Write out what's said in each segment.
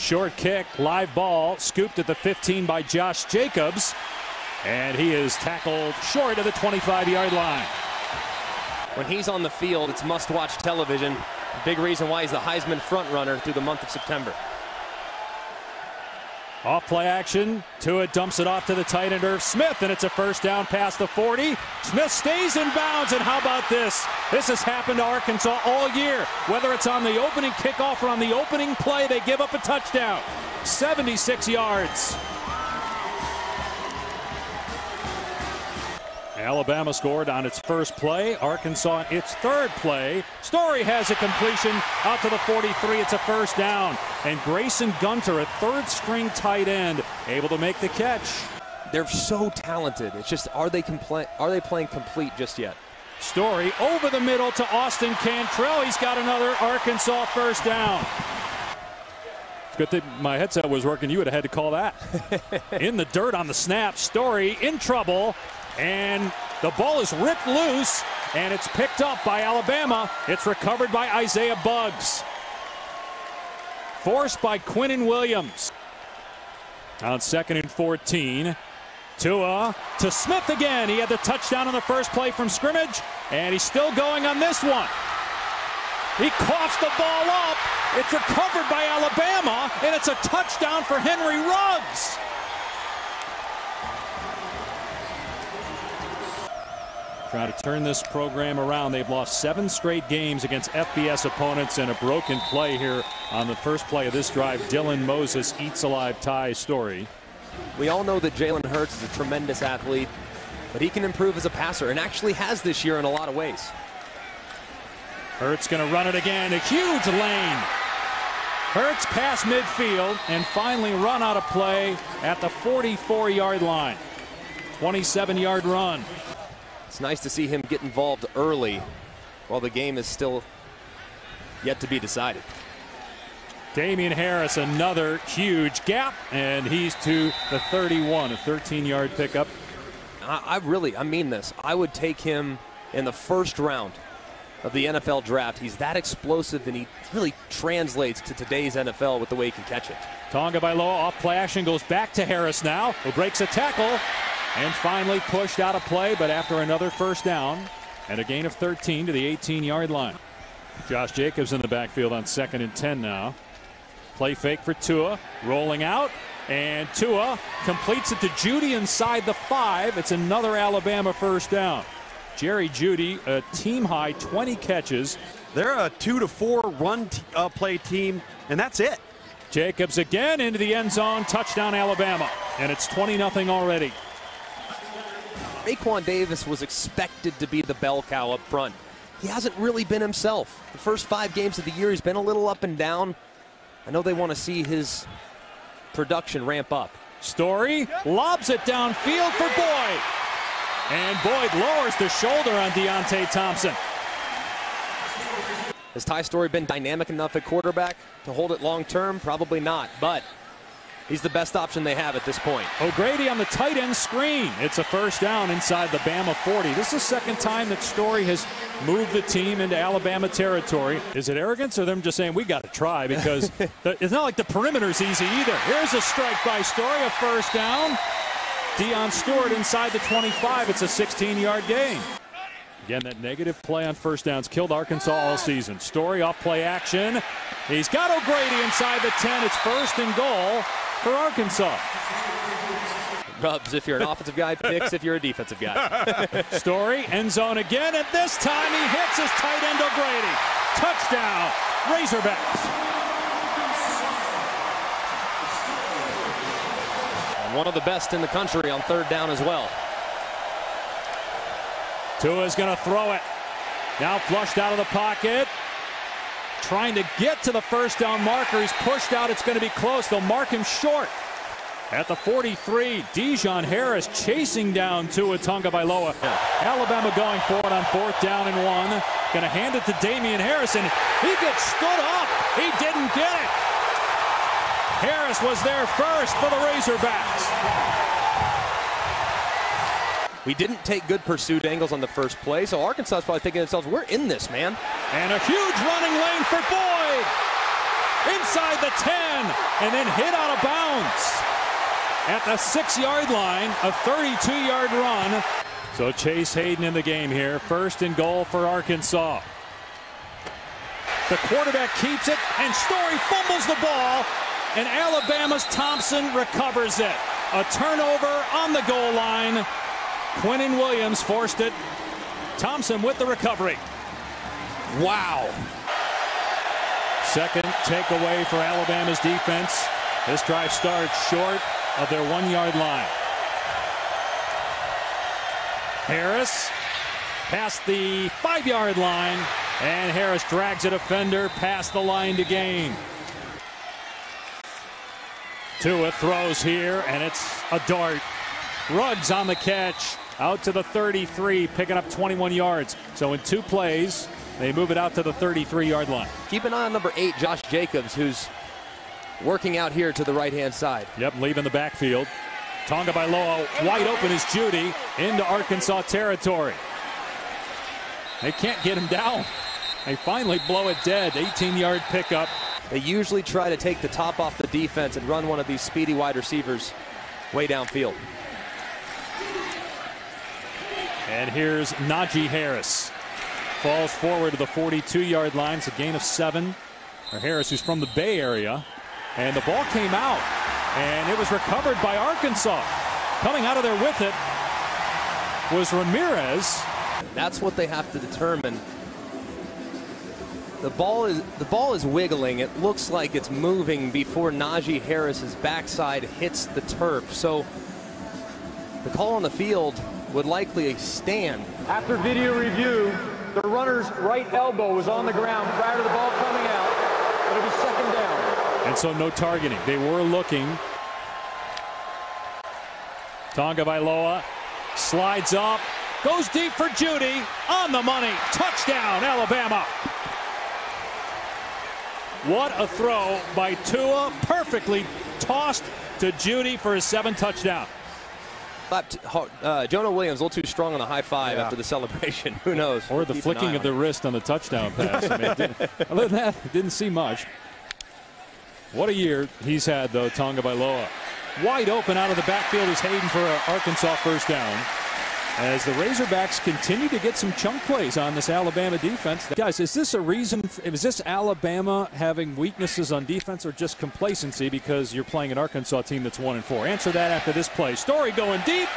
Short kick, live ball, scooped at the 15 by Josh Jacobs. And he is tackled short of the 25 yard line. When he's on the field, it's must watch television. Big reason why he's the Heisman frontrunner through the month of September. Off play action. Tua dumps it off to the tight end Irv Smith, and it's a first down past the 40. Smith stays in bounds, and how about this? This has happened to Arkansas all year. Whether it's on the opening kickoff or on the opening play, they give up a touchdown. 76 yards. Alabama scored on its first play. Arkansas its third play. Storey has a completion out to the 43. It's a first down. And Grayson Gunter, a third string tight end, able to make the catch. They're so talented. It's just are they compl- are they playing complete just yet? Storey over the middle to Austin Cantrell. He's got another Arkansas first down. It's good that my headset was working. You would have had to call that. in the dirt on the snap. Storey in trouble. And the ball is ripped loose, and it's picked up by Alabama. It's recovered by Isaiah Buggs. Forced by Quinnen Williams. On second and 14. Tua to Smith again. He had the touchdown on the first play from scrimmage, and he's still going on this one. He coughs the ball up. It's recovered by Alabama, and it's a touchdown for Henry Ruggs. Trying to turn this program around. They've lost seven straight games against FBS opponents and a broken play here on the first play of this drive. Dylan Moses eats alive Ty Storey. We all know that Jalen Hurts is a tremendous athlete, but he can improve as a passer and actually has this year in a lot of ways. Hurts going to run it again. A huge lane. Hurts past midfield and finally run out of play at the 44 yard line. 27 yard run. It's nice to see him get involved early while the game is still yet to be decided. Damien Harris, another huge gap, and he's to the 31, a 13 yard pickup. I, I really, I mean this. I would take him in the first round of the NFL draft. He's that explosive, and he really translates to today's NFL with the way he can catch it. Tagovailoa off play action goes back to Harris now, who breaks a tackle and finally pushed out of play, but after another first down and a gain of 13 to the 18 yard line. Josh Jacobs in the backfield on second and 10 now. Play fake for Tua, rolling out, and Tua completes it to Jeudy inside the five. It's another Alabama first down. Jerry Jeudy, a team high 20 catches. They're a two to four run uh, play team, and that's it. Jacobs again into the end zone, touchdown Alabama, and it's 20 0 already. Raekwon Davis was expected to be the bell cow up front. He hasn't really been himself. The first five games of the year, he's been a little up and down. I know they want to see his production ramp up. Storey lobs it downfield for Boyd. And Boyd lowers the shoulder on Deionte Thompson. Has Ty Storey been dynamic enough at quarterback to hold it long term? Probably not, but He's the best option they have at this point. O'Grady on the tight end screen. It's a first down inside the Bama 40. This is the second time that Storey has moved the team into Alabama territory. Is it arrogance or them just saying we got to try because the, it's not like the perimeter's easy either. Here's a strike by Storey, a first down. Deon Stewart inside the 25. It's a 16-yard gain. Again, that negative play on first downs killed Arkansas all season. Storey off play action. He's got O'Grady inside the 10. It's first and goal for Arkansas. Rubs if you're an offensive guy, picks if you're a defensive guy. Storey, end zone again, and this time he hits his tight end O'Grady. Touchdown, Razorbacks. And one of the best in the country on third down as well. Tua's going to throw it. Now flushed out of the pocket trying to get to the first down marker. He's pushed out. It's going to be close. They'll mark him short. At the 43, De'Jon Harris chasing down Tua Tagovailoa. Alabama going for it on fourth down and one. Going to hand it to Damien Harrison. He gets stood up. He didn't get it. Harris was there first for the Razorbacks. We didn't take good pursuit angles on the first play, so Arkansas is probably thinking to themselves, we're in this, man. And a huge running lane for Boyd. inside the 10, and then hit out of bounds at the six yard line, a 32 yard run. So Chase Hayden in the game here, first and goal for Arkansas. The quarterback keeps it, and Storey fumbles the ball, and Alabama's Thompson recovers it. A turnover on the goal line. Quinnen Williams forced it. Thompson with the recovery. Wow. Second takeaway for Alabama's defense. This drive starts short of their one yard line. Harris past the five yard line, and Harris drags a defender past the line to gain. Tua throws here, and it's a dart. Ruggs on the catch, out to the 33, picking up 21 yards. So in two plays, they move it out to the 33 yard line. Keep an eye on number eight, Josh Jacobs, who's working out here to the right hand side. Yep, leaving the backfield. Tagovailoa wide open is Jeudy into Arkansas territory. They can't get him down. They finally blow it dead. 18 yard pickup. They usually try to take the top off the defense and run one of these speedy wide receivers way downfield. And here's Najee Harris. Falls forward to the 42 yard line. It's a gain of seven. Harris, who's from the Bay Area. And the ball came out. And it was recovered by Arkansas. Coming out of there with it was Ramirez. That's what they have to determine. The ball is the ball is wiggling. It looks like it's moving before Najee Harris's backside hits the turf. So the call on the field would likely stand. After video review, the runner's right elbow was on the ground prior to the ball coming out. It'll be second down. And so no targeting. They were looking. Tagovailoa slides up, goes deep for Jeudy, on the money. Touchdown, Alabama. What a throw by Tua. Perfectly tossed to Jeudy for his seventh touchdown. Uh, Jonah Williams a little too strong on the high five yeah. after the celebration. Who knows? Or the flicking of the wrist on the touchdown pass. I mean, other than that, didn't see much. What a year he's had, though, Tagovailoa. Wide open out of the backfield is Hayden for an Arkansas first down. As the Razorbacks continue to get some chunk plays on this Alabama defense. Guys, is this a reason? Is this Alabama having weaknesses on defense or just complacency because you're playing an Arkansas team that's one and four? Answer that after this play. Storey going deep,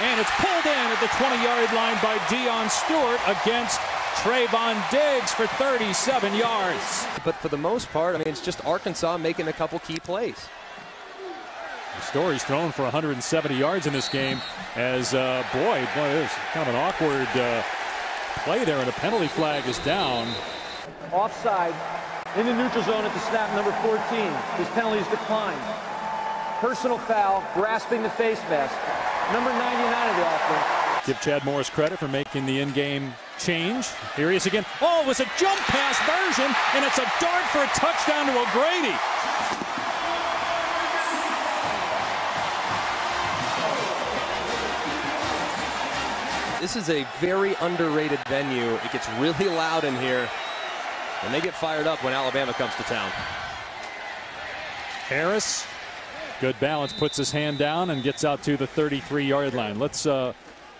and it's pulled in at the 20-yard line by Deon Stewart against Trevon Diggs for 37 yards. But for the most part, I mean, it's just Arkansas making a couple key plays. Storey's thrown for 170 yards in this game as, uh, boy, boy, it was kind of an awkward uh, play there, and a penalty flag is down. Offside in the neutral zone at the snap, number 14. His penalty is declined. Personal foul, grasping the face mask. Number 99 of the offense. Give Chad Morris credit for making the in-game change. Here he is again. Oh, it was a jump pass version, and it's a dart for a touchdown to O'Grady. This is a very underrated venue. It gets really loud in here, and they get fired up when Alabama comes to town. Harris, good balance, puts his hand down and gets out to the 33-yard line. Let's uh,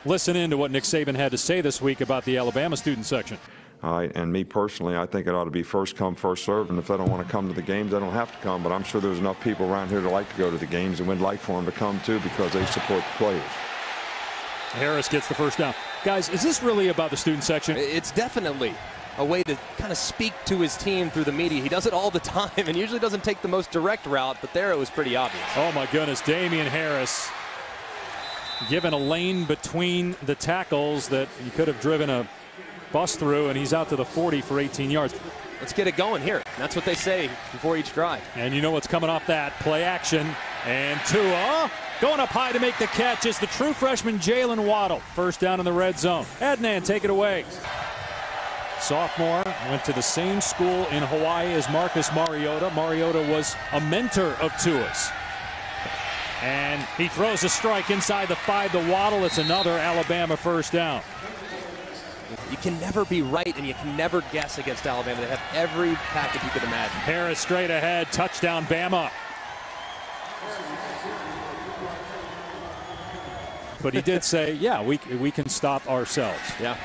listen in to what Nick Saban had to say this week about the Alabama student section. Uh, and me personally, I think it ought to be first come, first serve. And if they don't want to come to the games, they don't have to come. But I'm sure there's enough people around here to like to go to the games and would like for them to come too because they support the players. Harris gets the first down. Guys, is this really about the student section? It's definitely a way to kind of speak to his team through the media. He does it all the time and usually doesn't take the most direct route, but there it was pretty obvious. Oh, my goodness. Damien Harris given a lane between the tackles that he could have driven a bus through, and he's out to the 40 for 18 yards. Let's get it going here. That's what they say before each drive. And you know what's coming off that play action. And Tua going up high to make the catch is the true freshman Jaylen Waddle. First down in the red zone. Adnan, take it away. Sophomore went to the same school in Hawaii as Marcus Mariota. Mariota was a mentor of Tua's. And he throws a strike inside the five to Waddle. It's another Alabama first down. You can never be right and you can never guess against Alabama. They have every package you could imagine. Harris straight ahead, touchdown Bama. But he did say, yeah, we, we can stop ourselves. Yeah.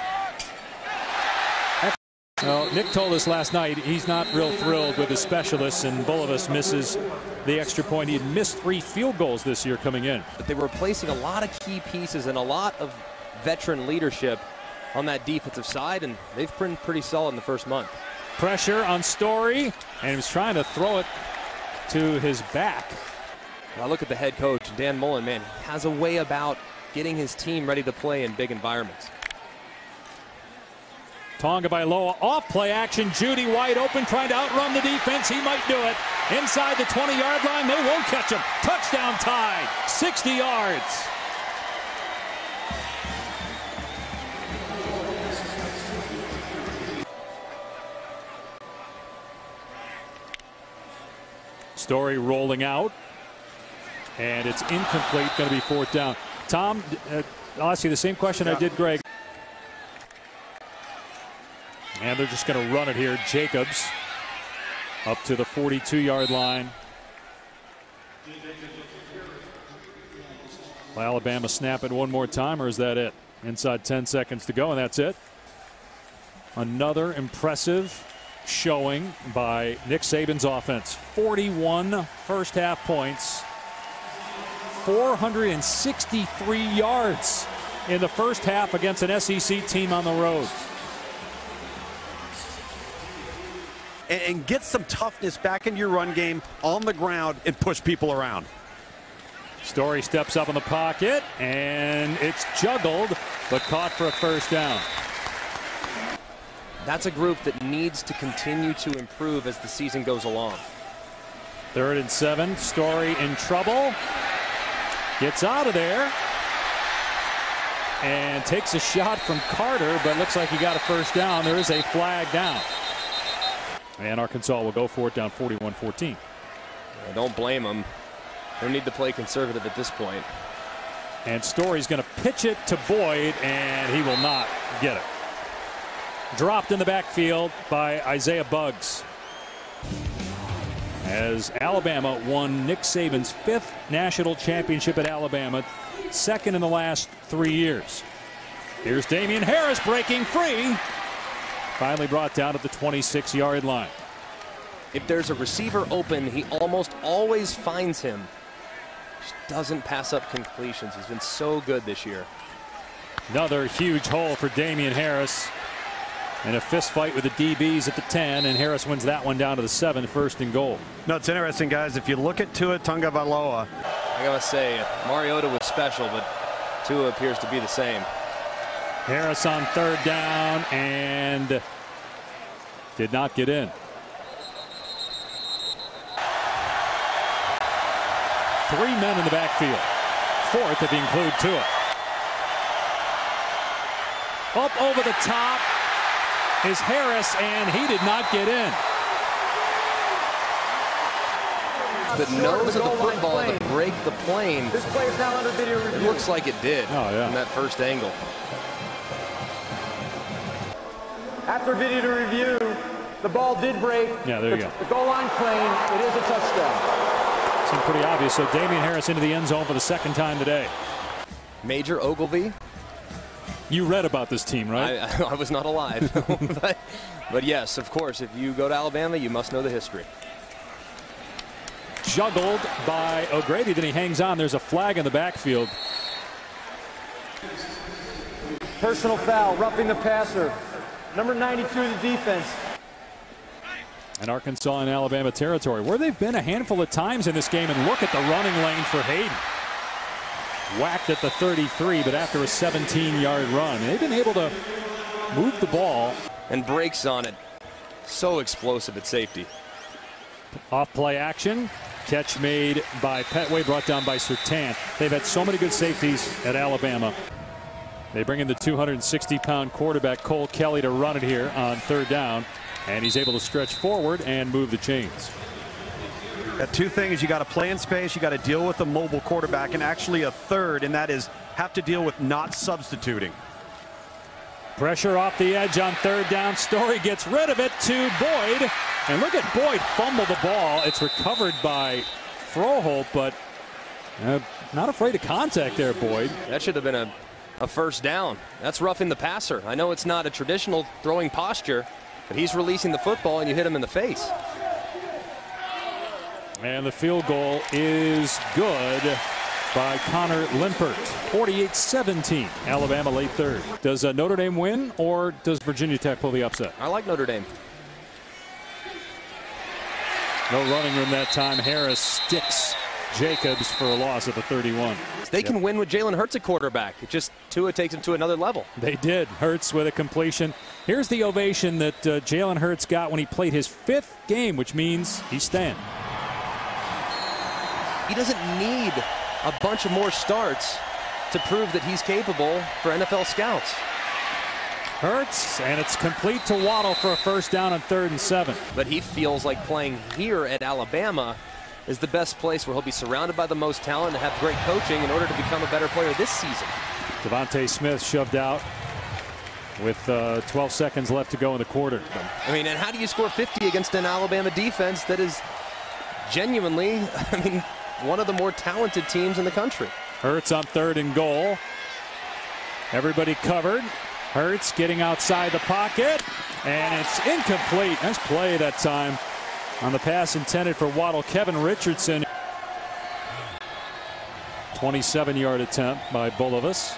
Well, Nick told us last night he's not real thrilled with his specialists, and Bulovas misses the extra point. He had missed three field goals this year coming in. But they were replacing a lot of key pieces and a lot of veteran leadership on that defensive side, and they've been pretty solid in the first month. Pressure on Storey, and he was trying to throw it to his back. Now look at the head coach, Dan Mullen, man, he has a way about getting his team ready to play in big environments. Tagovailoa off play action. Jeudy wide open trying to outrun the defense. He might do it. Inside the 20 yard line. They won't catch him. Touchdown Tide. 60 yards. Storey rolling out. And it's incomplete. Going to be fourth down. Tom, uh, I'll ask you the same question I did Greg. And they're just going to run it here. Jacobs up to the 42 yard line. Will Alabama snap it one more time, or is that it? Inside 10 seconds to go, and that's it. Another impressive showing by Nick Saban's offense. 41 first half points, 463 yards in the first half against an SEC team on the road. And, and get some toughness back into your run game on the ground and push people around. Storey steps up in the pocket, and it's juggled, but caught for a first down. That's a group that needs to continue to improve as the season goes along. Third and seven. Storey in trouble. Gets out of there. And takes a shot from Carter, but looks like he got a first down. There is a flag down. And Arkansas will go for it down 41 14. I don't blame them. They need to play conservative at this point. And Storey's going to pitch it to Boyd, and he will not get it. Dropped in the backfield by Isaiah Buggs. As Alabama won Nick Saban's fifth national championship at Alabama, second in the last three years. Here's Damien Harris breaking free. Finally brought down at the 26 yard line. If there's a receiver open, he almost always finds him. Just doesn't pass up completions. He's been so good this year. Another huge hole for Damien Harris. And a fist fight with the DBs at the 10, and Harris wins that one down to the 7, first and goal. No, it's interesting, guys. If you look at Tua Tagovailoa, I gotta say, Mariota was special, but Tua appears to be the same. Harris on third down and did not get in. Three men in the backfield. Fourth if you include Tua. Up over the top is Harris, and he did not get in. The nose of the football to break the plane. This play is now under video It review. looks like it did Oh, yeah. from that first angle. After video review, the ball did break. Yeah, there you the, go. The goal line plane. It is a touchdown. Seemed pretty obvious. So Damien Harris into the end zone for the second time today. Major Ogilvie, You read about this team, right? I, I was not alive. but, but yes, of course, if you go to Alabama, you must know the history. Juggled by O'Grady. Then he hangs on. There's a flag in the backfield. Personal foul, roughing the passer. Number 92 of the defense. And Arkansas in Alabama territory, where they've been a handful of times in this game. And look at the running lane for Hayden. Whacked at the 33, but after a 17 yard run, they've been able to move the ball. And breaks on it. So explosive at safety. Off play action. Catch made by Petway, brought down by Sertan. They've had so many good safeties at Alabama. They bring in the 260 pound quarterback Cole Kelly to run it here on third down. And he's able to stretch forward and move the chains. Got two things. You got to play in space. You got to deal with the mobile quarterback, and actually a third, and that is have to deal with not substituting. Pressure off the edge on third down. Storey gets rid of it to Boyd. And look at Boyd fumble the ball. It's recovered by Froholdt, but uh, not afraid of contact there, Boyd. That should have been a, a first down. That's roughing the passer. I know it's not a traditional throwing posture, but he's releasing the football and you hit him in the face. And the field goal is good by Connor Limpert. 48-17. Alabama late third. Does uh, Notre Dame win or does Virginia Tech pull the upset? I like Notre Dame. No running room that time. Harris sticks Jacobs for a loss at the 31. They can win with Jalen Hurts at quarterback. It just Tua takes him to another level. They did. Hurts with a completion. Here's the ovation that uh, Jalen Hurts got when he played his fifth game, which means he's staying. He doesn't need a bunch of more starts to prove that he's capable for NFL scouts. Hurts, and it's complete to Waddle for a first down on third and seven. But he feels like playing here at Alabama is the best place where he'll be surrounded by the most talent and have great coaching in order to become a better player this season. DeVonta Smith shoved out with uh, 12 seconds left to go in the quarter. I mean, and how do you score 50 against an Alabama defense that is genuinely, I mean, one of the more talented teams in the country? Hurts on third and goal. Everybody covered. Hurts getting outside the pocket, and it's incomplete. Nice play that time on the pass intended for Waddle. Kevin Richardson. 27 yard attempt by Bulovas.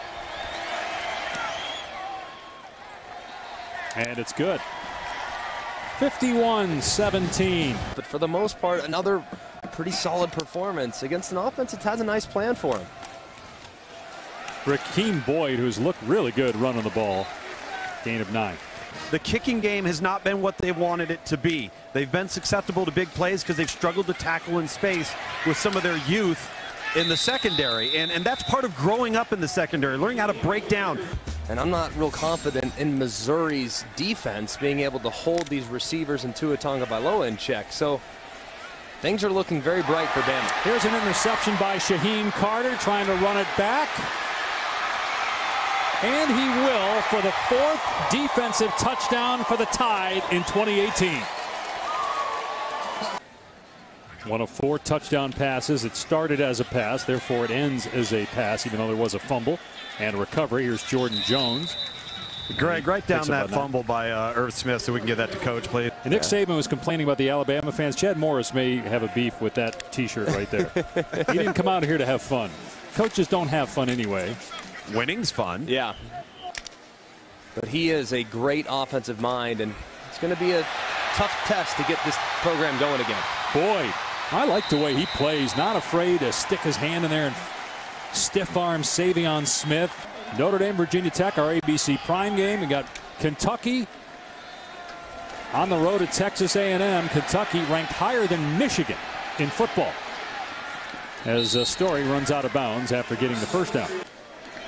And it's good. 51 17. But for the most part, another pretty solid performance against an offense that has a nice plan for him. Rakeem Boyd, who's looked really good running the ball. Gain of nine. The kicking game has not been what they wanted it to be. They've been susceptible to big plays because they've struggled to tackle in space with some of their youth in the secondary. And, and that's part of growing up in the secondary, learning how to break down. And I'm not real confident in Missouri's defense being able to hold these receivers and Tua Tagovailoa in check. So things are looking very bright for Bama. Here's an interception by Shyheim Carter trying to run it back. And he will for the fourth defensive touchdown for the Tide in 2018. One of four touchdown passes. It started as a pass, therefore it ends as a pass, even though there was a fumble and a recovery. Here's Jordan Jones. Greg, write down Picks up that fumble by uh, Irv Smith so we can get that to coach, please. And Nick Saban was complaining about the Alabama fans. Chad Morris may have a beef with that T-shirt right there. he didn't come out here to have fun. Coaches don't have fun anyway. Winning's fun. Yeah. But he is a great offensive mind, and it's going to be a tough test to get this program going again. Boyd, I like the way he plays. Not afraid to stick his hand in there and stiff arm Saivion Smith. Notre Dame, Virginia Tech, our ABC prime game. We got Kentucky on the road at Texas A&M. Kentucky ranked higher than Michigan in football. As a story runs out of bounds after getting the first down.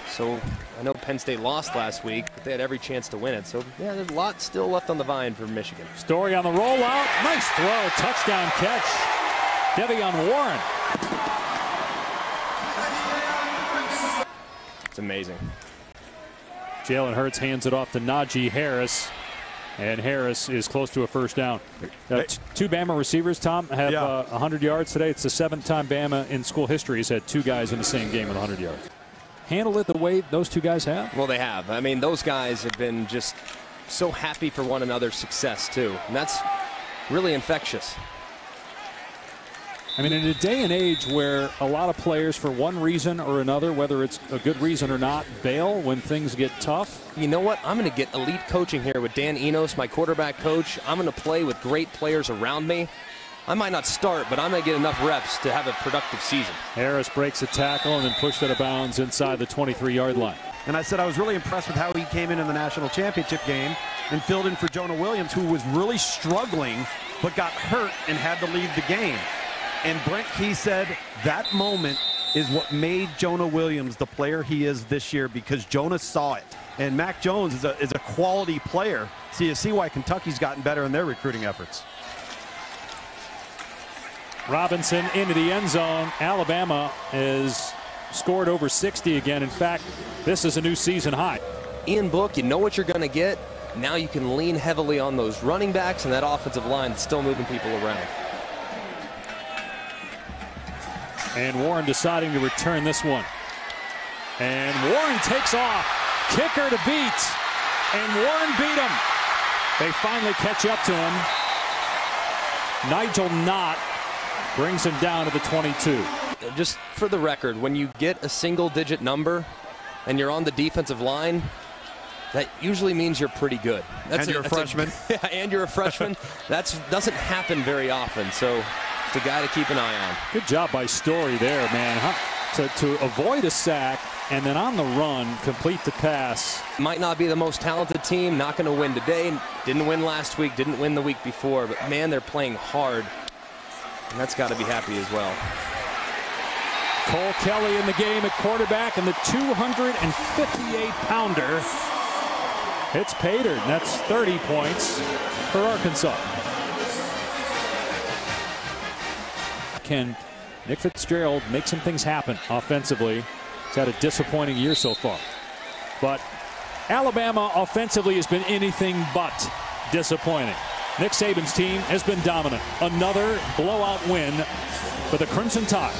So I know Penn State lost last week, but they had every chance to win it. So yeah, there's a lot still left on the vine for Michigan. Storey on the rollout. Nice throw. Touchdown catch. De'Vion Warren. Amazing. Jalen Hurts hands it off to Najee Harris. And Harris is close to a first down. Uh, t- two Bama receivers, Tom, have Yeah. uh, 100 yards today. It's the seventh time Bama in school history has had two guys in the same game with 100 yards. Handle it the way those two guys have. Well, they have. I mean, those guys have been just so happy for one another's success, too. And that's really infectious. I mean, in a day and age where a lot of players, for one reason or another, whether it's a good reason or not, bail when things get tough. You know what? I'm going to get elite coaching here with Dan Enos, my quarterback coach. I'm going to play with great players around me. I might not start, but I'm going to get enough reps to have a productive season. Harris breaks a tackle and then pushed out of bounds inside the 23 yard line. And I said I was really impressed with how he came in in the national championship game and filled in for Jonah Williams, who was really struggling but got hurt and had to leave the game. And Brent Key said that moment is what made Jonah Williams the player he is this year because Jonah saw it. And Mac Jones is a, is a quality player. So you see why Kentucky's gotten better in their recruiting efforts. Robinson into the end zone. Alabama has scored over 60 again. In fact, this is a new season high. Ian Book, you know what you're going to get. Now you can lean heavily on those running backs and that offensive line that's still moving people around. And Warren deciding to return this one. And Warren takes off. Kicker to beat. And Warren beat him. They finally catch up to him. Nigel Knott brings him down to the 22. Just for the record, when you get a single digit number and you're on the defensive line, that usually means you're pretty good. That's and you're a, freshman. A, yeah, and you're a freshman. that doesn't happen very often. So a guy to keep an eye on. Good job by Storey there, man. Huh? To, to avoid a sack and then on the run, complete the pass. Might not be the most talented team, not going to win today. Didn't win last week, didn't win the week before, but man, they're playing hard. And that's got to be happy as well. Cole Kelly in the game at quarterback, and the 258 pounder It's Pater. And that's 30 points for Arkansas. Can Nick Fitzgerald make some things happen offensively? He's had a disappointing year so far. But Alabama offensively has been anything but disappointing. Nick Saban's team has been dominant. Another blowout win for the Crimson Tide.